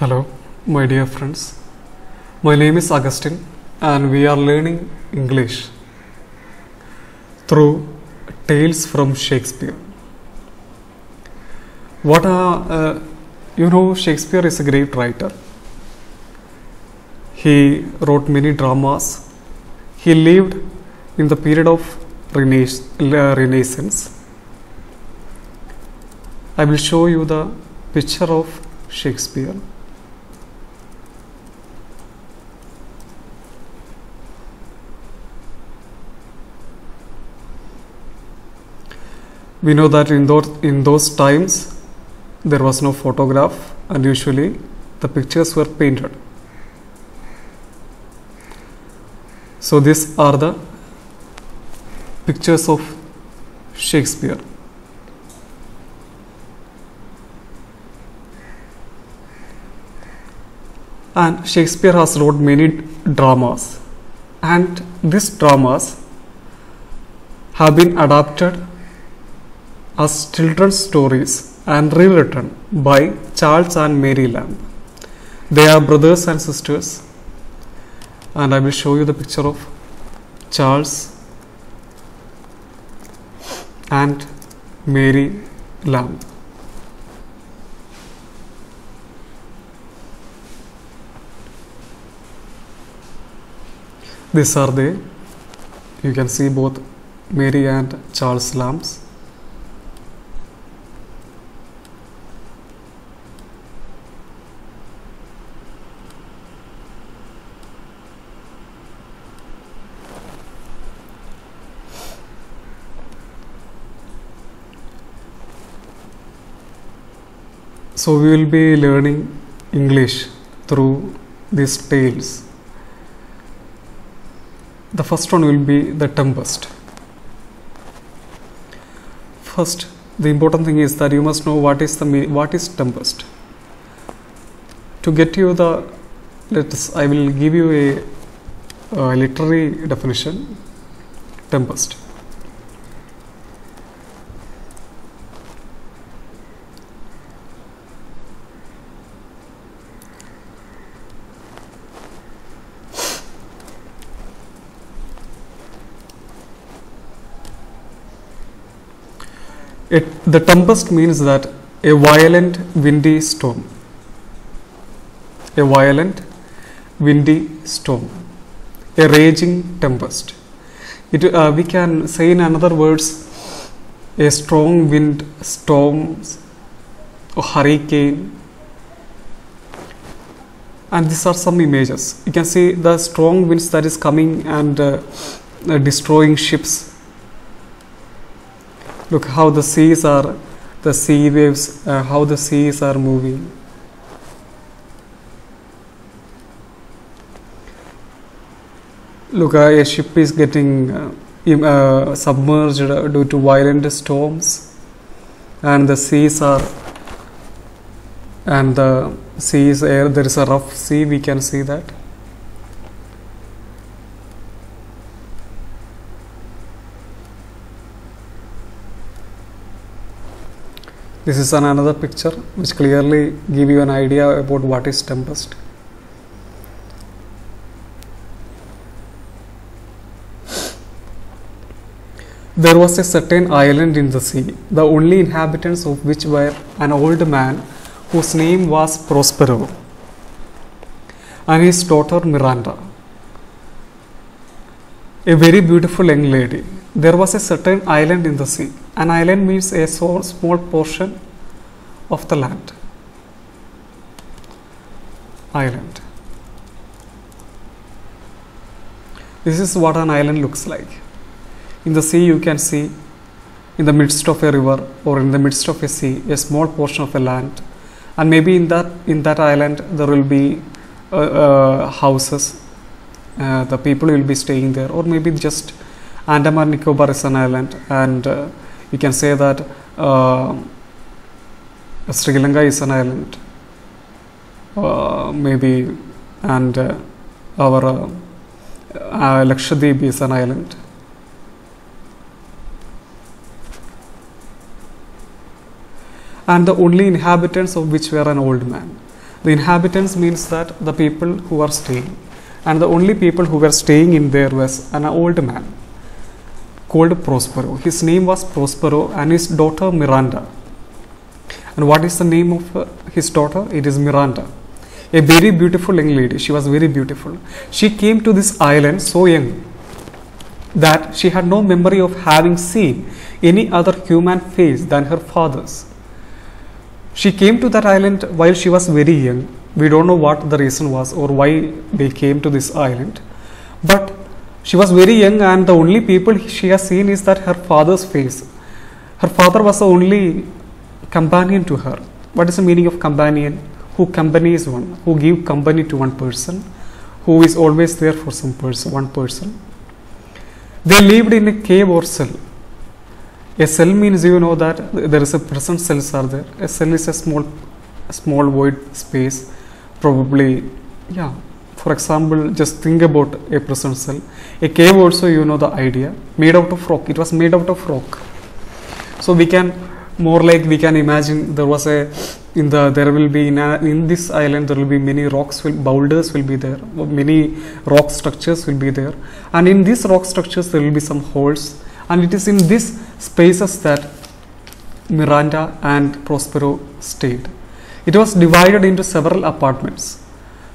Hello, my dear friends. My name is Augustin, and we are learning English through tales from Shakespeare. What are, uh, you know, Shakespeare is a great writer. He wrote many dramas. He lived in the period of Renaissance. Renaissance. I will show you the picture of Shakespeare. We know that in those, in those times there was no photograph and usually the pictures were painted. So these are the pictures of Shakespeare. And Shakespeare has wrote many dramas and these dramas have been adapted as children's stories and rewritten by Charles and Mary Lamb. They are brothers and sisters, and I will show you the picture of Charles and Mary Lamb. These are they. You can see both Mary and Charles Lambs. So we will be learning English through these tales. The first one will be the tempest. First, the important thing is that you must know what is the what is tempest. To get you the let us I will give you a, a literary definition. Tempest. It, the tempest means that a violent windy storm. A violent windy storm. A raging tempest. It, uh, we can say in another words a strong wind, storms, a hurricane. And these are some images. You can see the strong winds that is coming and uh, destroying ships look how the seas are the sea waves uh, how the seas are moving. Look uh, a ship is getting uh, uh, submerged due to violent storms and the seas are and the seas air there is a rough sea we can see that This is an another picture which clearly give you an idea about what is tempest. There was a certain island in the sea, the only inhabitants of which were an old man whose name was Prospero and his daughter Miranda, a very beautiful young lady. There was a certain island in the sea. An island means a small portion of the land. Island. This is what an island looks like. In the sea, you can see in the midst of a river or in the midst of a sea a small portion of a land, and maybe in that in that island there will be uh, uh, houses. Uh, the people will be staying there, or maybe just Andaman Nicobar is an island, and uh, you can say that uh, Sri Lanka is an island, uh, maybe, and uh, our uh, uh, Lakshadweep is an island. and the only inhabitants of which were an old man. The inhabitants means that the people who are staying. And the only people who were staying in there was an old man called Prospero. His name was Prospero and his daughter Miranda. And what is the name of uh, his daughter? It is Miranda. A very beautiful young lady. She was very beautiful. She came to this island so young that she had no memory of having seen any other human face than her father's. She came to that island while she was very young. We don't know what the reason was or why they came to this island. But she was very young, and the only people she has seen is that her father's face. Her father was the only companion to her. What is the meaning of companion? Who accompanies one, who give company to one person, who is always there for some person, one person. They lived in a cave or cell. A cell means you know that there is a present cells are there. A cell is a small, small void space, probably, yeah. For example, just think about a present cell. A cave also you know the idea, made out of rock. It was made out of rock. So we can more like we can imagine there was a in the there will be in, a, in this island there will be many rocks will boulders will be there many rock structures will be there and in these rock structures there will be some holes and it is in these spaces that Miranda and Prospero stayed. It was divided into several apartments.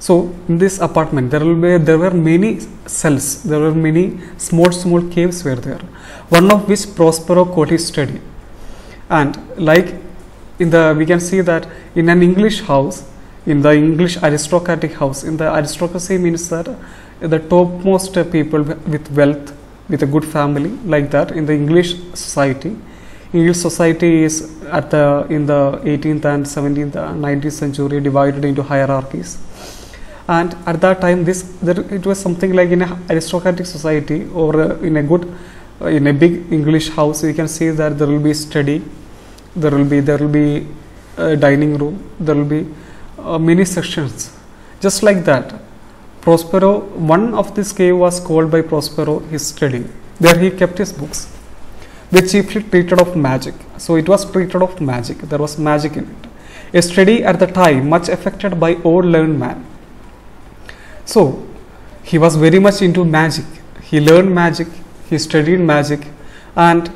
So in this apartment there will be there were many cells, there were many small small caves were there. One of which Prospero his study. And like in the we can see that in an English house, in the English aristocratic house, in the aristocracy means that the topmost people with wealth, with a good family, like that in the English society. English society is at the in the 18th and 17th and 19th century divided into hierarchies and at that time this there, it was something like in a aristocratic society or uh, in a good uh, in a big english house we can see that there will be study there will be there will be a dining room there will be uh, many sections. Just like that prospero one of this cave was called by prospero his study. There he kept his books. Which chiefly treated of magic. So it was treated of magic. There was magic in it. A study at the time much affected by old learned man so he was very much into magic. He learned magic, he studied magic, and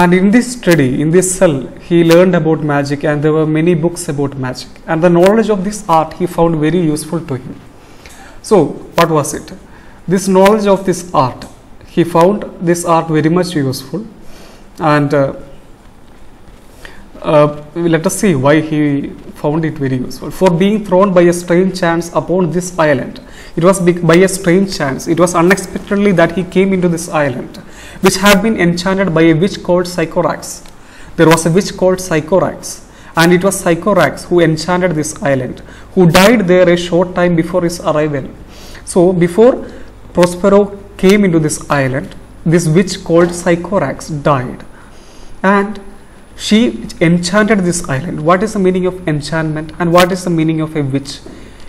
and in this study, in this cell, he learned about magic, and there were many books about magic. And the knowledge of this art he found very useful to him. So, what was it? This knowledge of this art, he found this art very much useful, and uh, uh, let us see why he found it very useful. For being thrown by a strange chance upon this island, it was by a strange chance, it was unexpectedly that he came into this island, which had been enchanted by a witch called Sycorax. There was a witch called Sycorax, and it was Sycorax who enchanted this island, who died there a short time before his arrival. So, before Prospero came into this island, this witch called Sycorax died, and she enchanted this island. What is the meaning of enchantment and what is the meaning of a witch?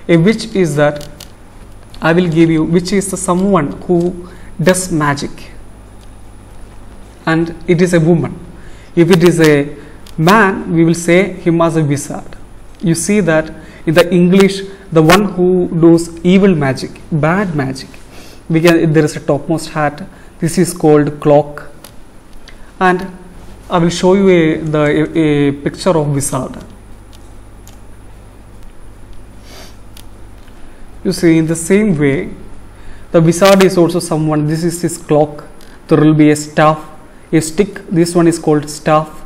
A witch is that I will give you, which is the someone who does magic, and it is a woman. If it is a man, we will say him as a wizard. You see that in the English, the one who does evil magic, bad magic, can, there is a topmost hat. This is called clock. and I will show you a, the, a, a picture of wizard. You see, in the same way, the wizard is also someone. This is his clock There will be a staff, a stick. This one is called staff.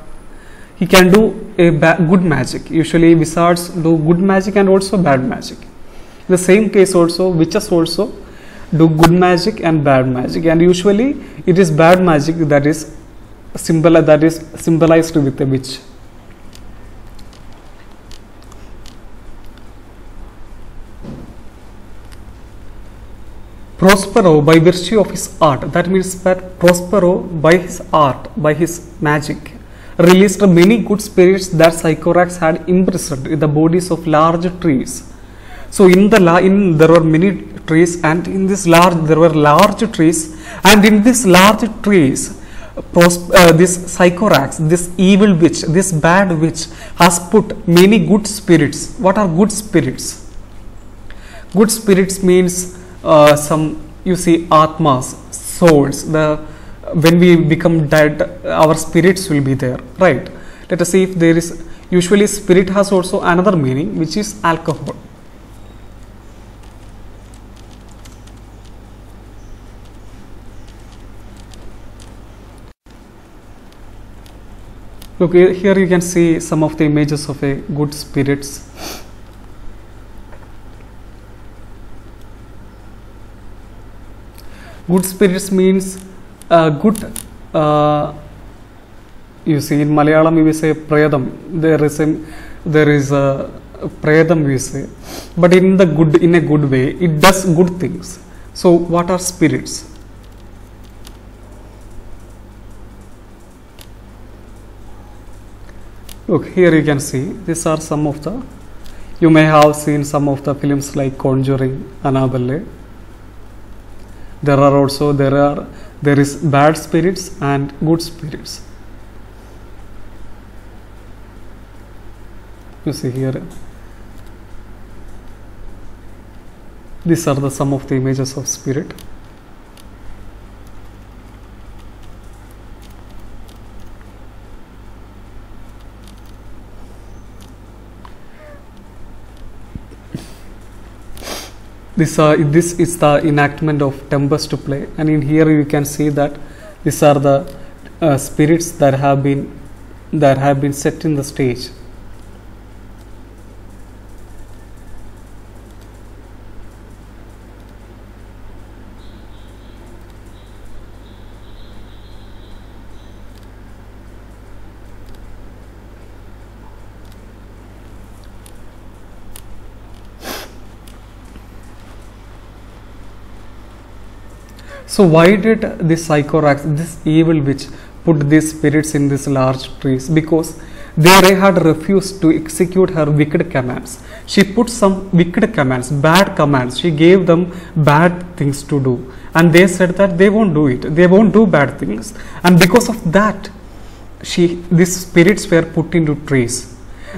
He can do a good magic. Usually, wizards do good magic and also bad magic. In the same case, also witches also do good magic and bad magic. And usually, it is bad magic that is symbol that is symbolized with a witch. Prospero, by virtue of his art, that means that Prospero, by his art, by his magic, released many good spirits that Sycorax had imprisoned in the bodies of large trees. So, in the in there were many trees, and in this large there were large trees, and in these large trees, uh, this Sycorax, this evil witch, this bad witch has put many good spirits. What are good spirits? Good spirits means uh, some you see atmas, souls. The when we become dead, our spirits will be there, right? Let us see if there is. Usually, spirit has also another meaning, which is alcohol. Look here you can see some of the images of a good spirits. Good spirits means uh, good. Uh, you see in Malayalam we say prayadam. There is a there is a prayadam we say, but in the good in a good way it does good things. So what are spirits? Look here you can see these are some of the you may have seen some of the films like Conjuring, Annabelle. There are also there are there is bad spirits and good spirits. You see here. These are the some of the images of spirit. This uh, this is the enactment of tempest to play. And in here you can see that these are the uh, spirits that have been that have been set in the stage So why did this Sycorax, this evil witch, put these spirits in these large trees? Because they had refused to execute her wicked commands. She put some wicked commands, bad commands. She gave them bad things to do. And they said that they won't do it. They won't do bad things. And because of that, she these spirits were put into trees.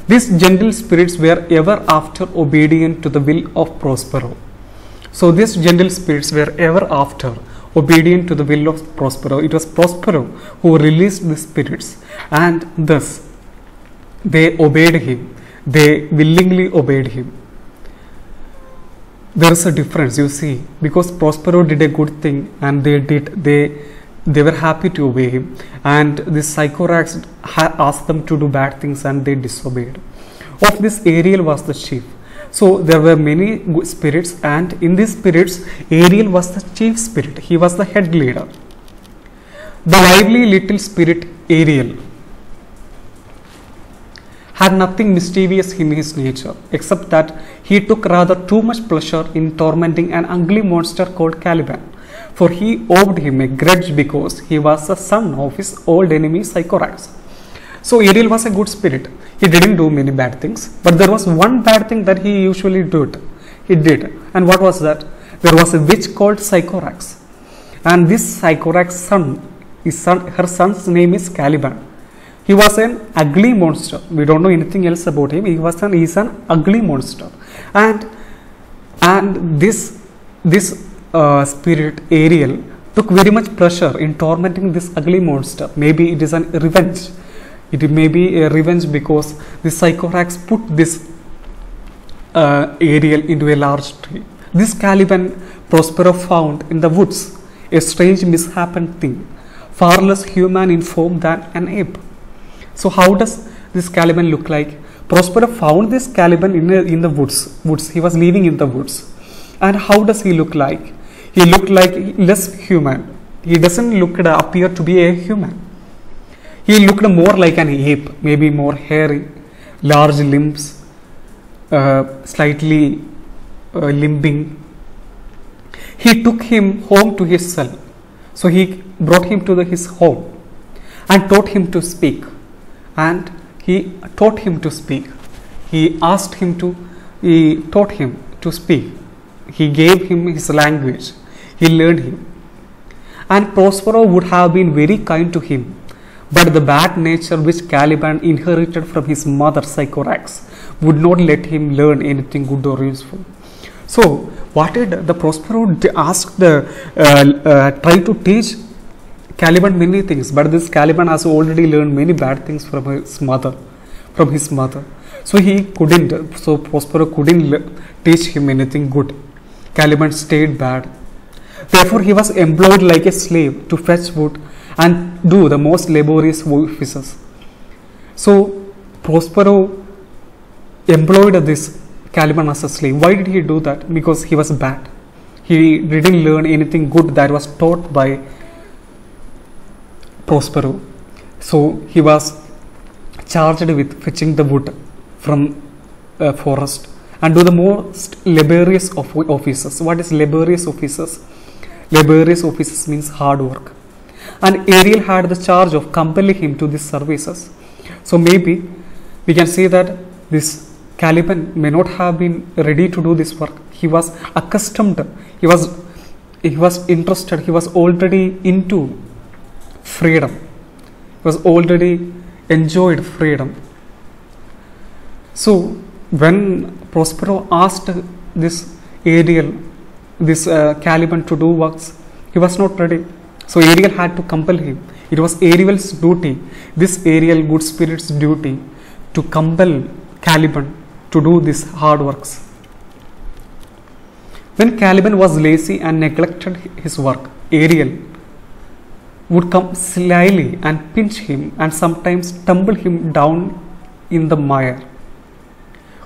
These gentle spirits were ever after obedient to the will of Prospero. So these gentle spirits were ever after obedient to the will of Prospero. It was Prospero who released the spirits, and thus they obeyed him. They willingly obeyed him. There is a difference, you see, because Prospero did a good thing, and they did they they were happy to obey him, and the Sycorax asked them to do bad things, and they disobeyed. Of this, Ariel was the chief. So there were many spirits, and in these spirits, Ariel was the chief spirit. He was the head leader. The lively little spirit Ariel had nothing mischievous in his nature, except that he took rather too much pleasure in tormenting an ugly monster called Caliban. For he owed him a grudge because he was the son of his old enemy Sycorax. So Ariel was a good spirit. He didn't do many bad things, but there was one bad thing that he usually did. He did, and what was that? There was a witch called Sycorax, and this Sycorax son, his son, her son's name is Caliban. He was an ugly monster. We don't know anything else about him. He was an he's an ugly monster, and and this this uh, spirit Ariel took very much pleasure in tormenting this ugly monster. Maybe it is an revenge it may be a revenge because the Sycorax put this uh, into a large tree. This Caliban Prospero found in the woods a strange mishappened thing, far less human in form than an ape. So how does this Caliban look like? Prospero found this Caliban in, a, in the woods. Woods. He was living in the woods. And how does he look like? He looked like less human. He doesn't look appear to be a human. He looked more like an ape, maybe more hairy, large limbs, uh, slightly uh, limping. He took him home to his cell. So he brought him to the, his home and taught him to speak. And he taught him to speak. He asked him to, he taught him to speak. He gave him his language. He learned him. and Prospero would have been very kind to him. But the bad nature which Caliban inherited from his mother Sycorax would not let him learn anything good or useful. So, what did the Prospero ask the uh, uh, try to teach Caliban many things, but this Caliban has already learned many bad things from his mother, from his mother. So he couldn't. So Prospero couldn't teach him anything good. Caliban stayed bad. Therefore, he was employed like a slave to fetch wood and do the most laborious offices. So Prospero employed this Caliban as a slave. Why did he do that? Because he was bad. He didn't learn anything good that was taught by Prospero. So he was charged with fetching the wood from a forest and do the most laborious of offices. What is laborious offices? Laborious offices means hard work. And Ariel had the charge of compelling him to these services. So maybe we can say that this Caliban may not have been ready to do this work. He was accustomed. He was he was interested. He was already into freedom. He was already enjoyed freedom. So when Prospero asked this Ariel, this uh, Caliban to do works, he was not ready. So Ariel had to compel him. It was Ariel's duty, this Ariel good spirit's duty, to compel Caliban to do these hard works. When Caliban was lazy and neglected his work, Ariel would come slyly and pinch him and sometimes tumble him down in the mire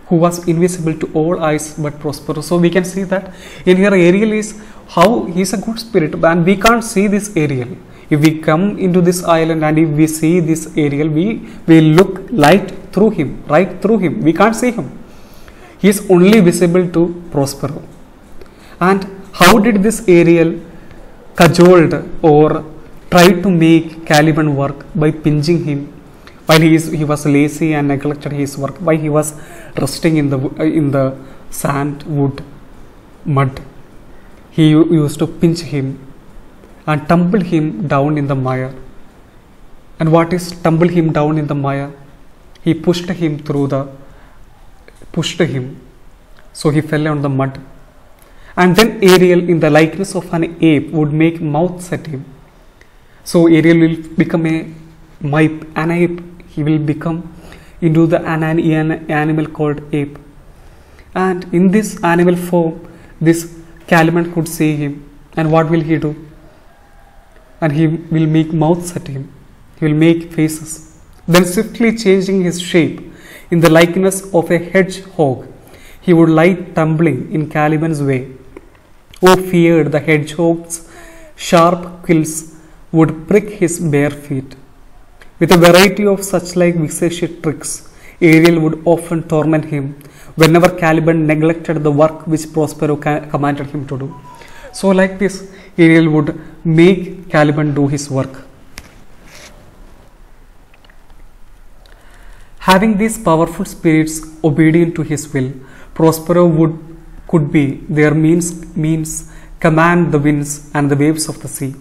who was invisible to all eyes but Prospero. So we can see that in here Ariel is how he is a good spirit and we can't see this Ariel. If we come into this island and if we see this Ariel, we will look light through him, right through him. We can't see him. He is only visible to Prospero. And how did this Ariel cajoled or tried to make Caliban work by pinching him while he, is, he was lazy and neglected his work, while he was resting in the, in the sand, wood, mud. He used to pinch him and tumble him down in the mire. And what is tumble him down in the mire? He pushed him through the, pushed him, so he fell on the mud. And then Ariel, in the likeness of an ape, would make mouths at him. So Ariel will become a mipe, an ape. He will become into the an, an, an animal called ape. And in this animal form, this Caliban could see him. And what will he do? And he will make mouths at him. He will make faces. Then swiftly changing his shape in the likeness of a hedgehog, he would lie tumbling in Caliban's way. Oh, o feared the hedgehog's sharp quills would prick his bare feet. With a variety of such like vexatious tricks, Ariel would often torment him whenever Caliban neglected the work which Prospero commanded him to do. So, like this, Ariel would make Caliban do his work. Having these powerful spirits obedient to his will, Prospero would could be their means means command the winds and the waves of the sea.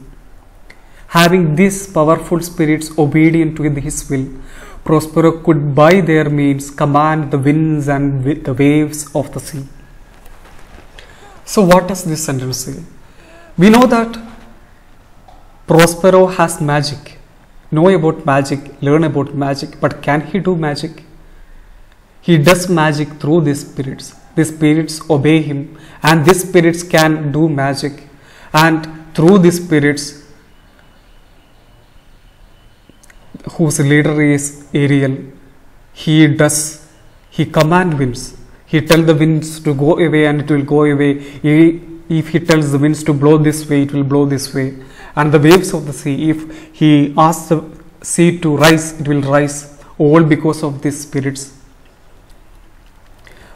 Having these powerful spirits obedient to his will, Prospero could by their means command the winds and the waves of the sea. So, what does this sentence say? We know that Prospero has magic, know about magic, learn about magic, but can he do magic? He does magic through these spirits. These spirits obey him, and these spirits can do magic. And through these spirits, whose leader is Ariel, he does, he command winds. He tell the winds to go away and it will go away. He, if he tells the winds to blow this way, it will blow this way. And the waves of the sea, if he asks the sea to rise, it will rise. All because of these spirits.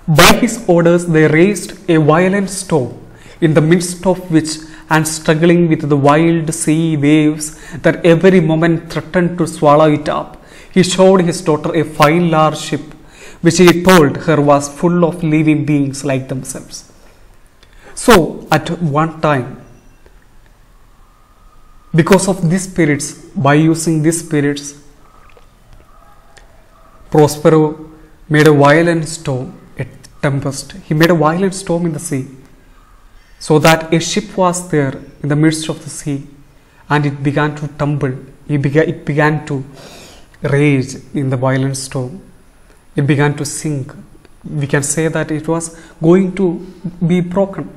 By his orders, they raised a violent storm, in the midst of which, and struggling with the wild sea waves that every moment threatened to swallow it up, he showed his daughter a fine large ship, which he told her was full of living beings like themselves. So, at one time, because of these spirits, by using these spirits, Prospero made a violent storm, a tempest. He made a violent storm in the sea, so that a ship was there in the midst of the sea, and it began to tumble. It began, it began to rage in the violent storm. It began to sink. We can say that it was going to be broken.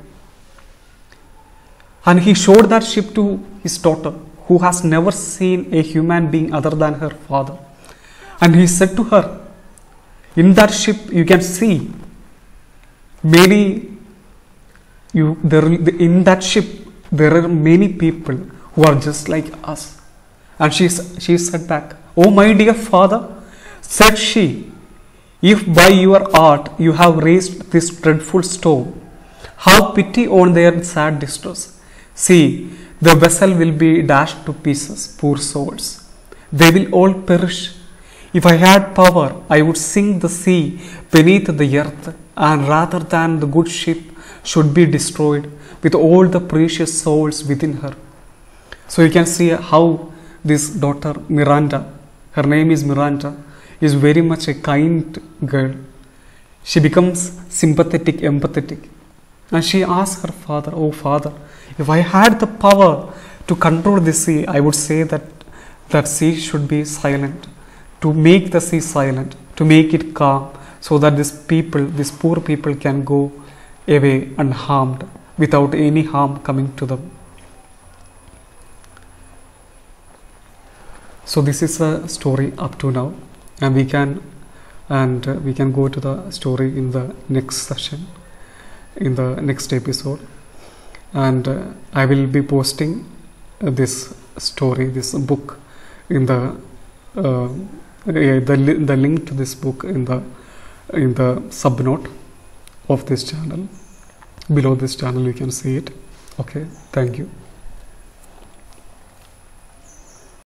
And he showed that ship to his daughter, who has never seen a human being other than her father. And he said to her, In that ship, you can see many. You there in that ship there are many people who are just like us. And she she said back, "Oh my dear father," said she, "if by your art you have raised this dreadful storm, have pity on their sad distress. See, the vessel will be dashed to pieces, poor souls. They will all perish. If I had power, I would sink the sea beneath the earth, and rather than the good ship should be destroyed with all the precious souls within her. So you can see how this daughter Miranda, her name is Miranda, is very much a kind girl. She becomes sympathetic, empathetic. And she asks her father, Oh father, if I had the power to control the sea, I would say that that sea should be silent, to make the sea silent, to make it calm, so that these people, these poor people, can go away unharmed without any harm coming to them. So this is a story up to now, and we can and we can go to the story in the next session, in the next episode, and uh, I will be posting uh, this story, this book, in the uh, the the link to this book in the in the subnote of this channel. Below this channel you can see it. Okay thank you